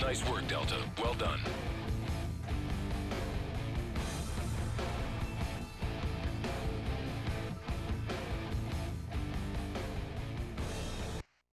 Nice work, Delta. Well done.